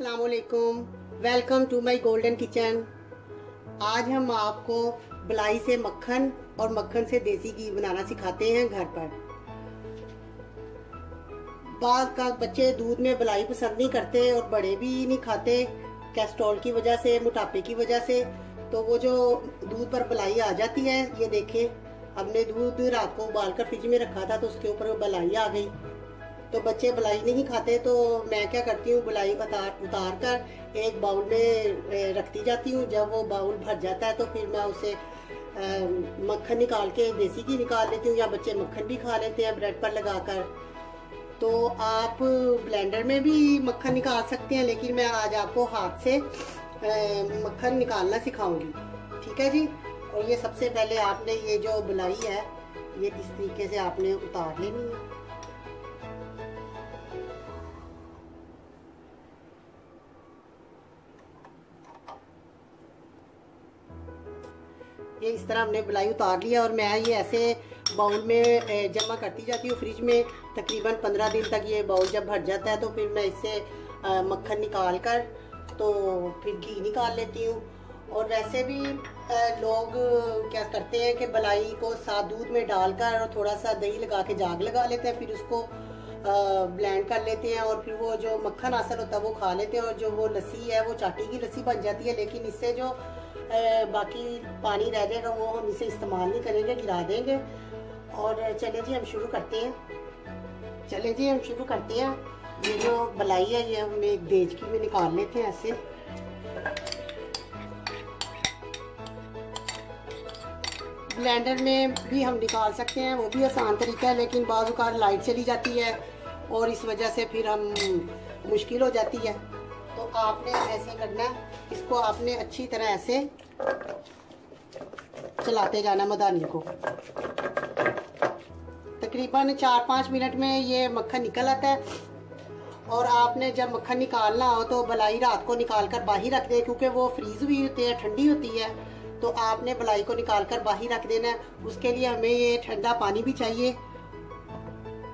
असलकुम welcome to my golden kitchen आज हम आपको बलाई से मक्खन और मक्खन से देसी घी बनाना सिखाते हैं घर पर। बाद का बच्चे दूध में बलाई पसंद नहीं करते और बड़े भी नहीं खाते कैस्ट्रोल की वजह से, मोटापे की वजह से तो वो जो दूध पर बलाई आ जाती है, ये देखें। हमने दूध रात को उबाल कर फ्रिज में रखा था तो उसके ऊपर बलाई आ गई। तो बच्चे बलाई नहीं खाते तो मैं क्या करती हूँ, बलाई उतार उतार कर एक बाउल में रखती जाती हूँ। जब वो बाउल भर जाता है तो फिर मैं उसे मक्खन निकाल के, देसी घी निकाल लेती हूँ, या बच्चे मक्खन भी खा लेते हैं ब्रेड पर लगाकर तो आप ब्लेंडर में भी मक्खन निकाल सकते हैं, लेकिन मैं आज आपको हाथ से मक्खन निकालना सिखाऊँगी। ठीक है जी? और ये सबसे पहले आपने ये जो बुलाई है, ये इस तरीके से आपने उतार लेनी है? ये इस तरह हमने बलाई उतार लिया और मैं ये ऐसे बाउल में जमा करती जाती हूँ फ्रिज में, तकरीबन पंद्रह दिन तक ये बाउल जब भर जाता है तो फिर मैं इससे मक्खन निकाल कर तो फिर घी निकाल लेती हूँ। और वैसे भी लोग, क्या करते हैं कि बलाई को साथ दूध में डालकर और थोड़ा सा दही लगा के जाग लगा लेते हैं, फिर उसको ब्लेंड कर लेते हैं और फिर वो जो मक्खन हासिल होता है वो खा लेते हैं और जो वो लस्सी है वो चाटी की लस्सी बन जाती है, लेकिन इससे जो बाकी पानी रह जाएगा, वो हम इसे इस्तेमाल नहीं करेंगे, गिरा देंगे। और चले जी, हम शुरू करते हैं। चले जी, हम शुरू करते हैं। ये जो बलाई है, ये हम एक देज की में निकाल लेते हैं ऐसे। ब्लेंडर में भी हम निकाल सकते हैं, वो भी आसान तरीका है, लेकिन बाज़ात लाइट चली जाती है, और इस वजह से फिर हम मुश्किल हो जाती है। तो आपने ऐसे करना है, इसको आपने अच्छी तरह ऐसे चलाते जाना मदानी को। तकरीबन चार पाँच मिनट में ये मक्खन निकल आता है। और आपने जब मक्खन निकालना हो तो बलाई रात को निकाल कर बाहर रख दें, क्योंकि वो फ्रीज हुई होती है, ठंडी होती है। तो आपने बलाई को निकाल कर बाहर रख देना है। उसके लिए हमें ये ठंडा पानी भी चाहिए।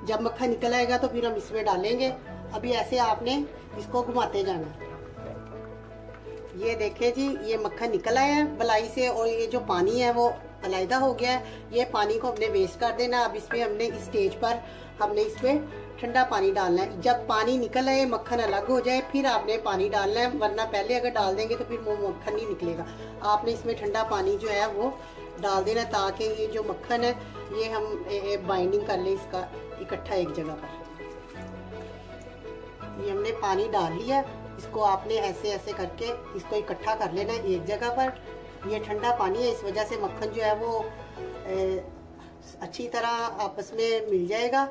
जब मक्खन निकल आएगा तो फिर हम इसमें डालेंगे। अभी ऐसे आपने इसको घुमाते जाना। ये देखें जी, ये मक्खन निकल आया है बलाई से और ये जो पानी है वो अलायदा हो गया है। ये पानी को हमने वेस्ट कर देना अब इसमें हमने इस स्टेज पर हमने इसमें ठंडा पानी डालना है। जब पानी निकल आए, मक्खन अलग हो जाए, फिर आपने पानी डालना है, वरना पहले अगर डाल देंगे तो फिर वो मक्खन नहीं निकलेगा। आपने इसमें ठंडा पानी जो है वो डाल देना ताकि ये जो मक्खन है, ये हम बाइंडिंग कर ले इसका इकट्ठा एक जगह पर। ये हमने पानी डाल लिया इसको आपने ऐसे ऐसे करके इसको इकट्ठा कर लेना है एक जगह पर। ये ठंडा पानी है इस वजह से मक्खन जो है वो ए, अच्छी तरह आपस में मिल जाएगा।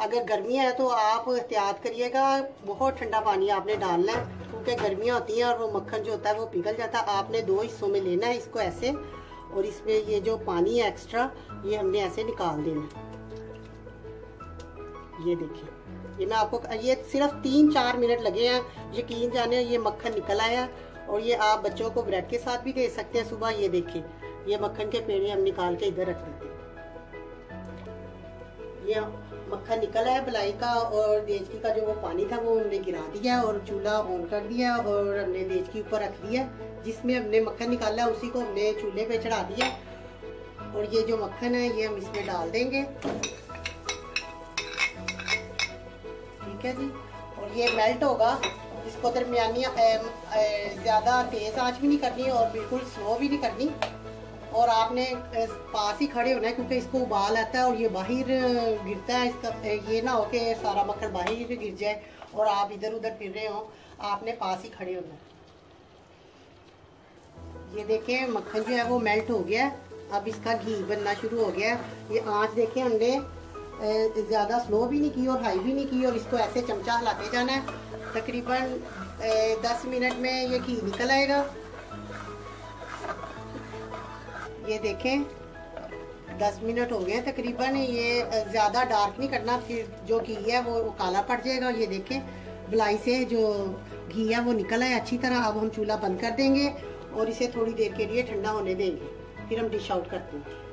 अगर गर्मियाँ है तो आप एहतियात करिएगा बहुत ठंडा पानी आपने डालना है क्योंकि गर्मियाँ होती हैं और वो मक्खन जो होता है वो पिघल जाता है। आपने दो हिस्सों में लेना है इसको ऐसे और इसमें ये जो पानी है एक्स्ट्रा ये हमने ऐसे निकाल देना ये देखिए। ये मैं आपको ये सिर्फ़ तीन चार मिनट लगे हैं। यकीन जाने ये मक्खन निकल आया और ये आप बच्चों को ब्रेड के साथ भी दे सकते हैं सुबह। ये देखिए, ये मक्खन के पेड़े हम निकाल के इधर रख देते ये मक्खन निकला है बलाई का और देचकी का जो वो पानी था वो हमने गिरा दिया और चूल्हा ऑन कर दिया और हमने देचकी ऊपर रख दिया। जिसमें हमने मक्खन निकाला, उसी को हमने चूल्हे पे चढ़ा दिया। और ये जो मक्खन है, ये हम इसमें डाल देंगे। ठीक है जी। और ये मेल्ट होगा। इसको दरमियानी ज़्यादा तेज़ आँच भी नहीं करनी और बिल्कुल स्लो भी नहीं करनी। और आपने पास ही खड़े होना है क्योंकि इसको उबाल आता है और ये बाहर गिरता है। इसका ये ना हो कि सारा मक्खन बाहर गिर जाए और आप इधर उधर फिर रहे हो। आपने पास ही खड़े होना है। ये देखें, मक्खन जो है वो मेल्ट हो गया अब इसका घी बनना शुरू हो गया ये आँच देखें हमने ज़्यादा स्लो भी नहीं की और हाई भी नहीं की और इसको ऐसे चमचा हिलाते जाना है। तकरीबन दस मिनट में ये घी निकल आएगा। ये देखें दस मिनट हो गए तकरीबन। ये ज़्यादा डार्क नहीं करना फिर जो घी है वो, काला पड़ जाएगा। ये देखें बलाई से जो घी है वो निकल आए अच्छी तरह। अब हम चूल्हा बंद कर देंगे और इसे थोड़ी देर के लिए ठंडा होने देंगे। फिर हम डिश आउट करते हैं।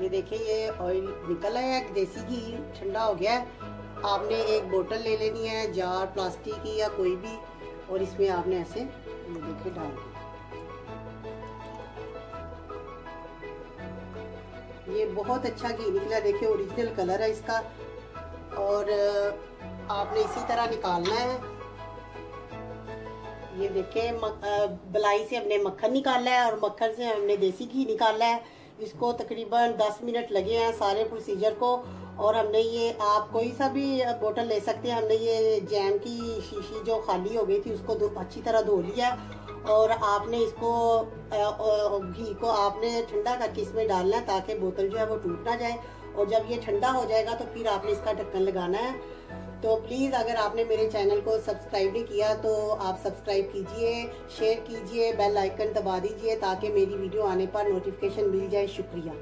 ये देखिए ये ऑयल निकल है देसी घी ठंडा हो गया है। आपने एक बोतल ले लेनी है, जार प्लास्टिक की या कोई भी, और इसमें आपने ऐसे देखिए डाल ये बहुत अच्छा घी निकला, देखिए ओरिजिनल कलर है इसका। और आपने इसी तरह निकालना है। ये देखें बलाई से हमने मक्खन निकाला है, और मक्खन से हमने देसी घी निकाला है। इसको तकरीबन 10 मिनट लगे हैं सारे प्रोसीजर को, और हमने ये, आप कोई सा भी बोतल ले सकते हैं। हमने ये जैम की शीशी जो खाली हो गई थी, उसको अच्छी तरह धो लिया। और आपने इसको घी को आपने ठंडा करके इसमें डालना है ताकि बोतल जो है वो टूट ना जाए। और जब ये ठंडा हो जाएगा तो फिर आपने इसका ढक्कन लगाना है। तो प्लीज़ अगर आपने मेरे चैनल को सब्सक्राइब नहीं किया तो आप सब्सक्राइब कीजिए शेयर कीजिए बेल आइकन दबा दीजिए, ताकि मेरी वीडियो आने पर नोटिफिकेशन मिल जाए। शुक्रिया।